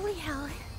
Holy hell.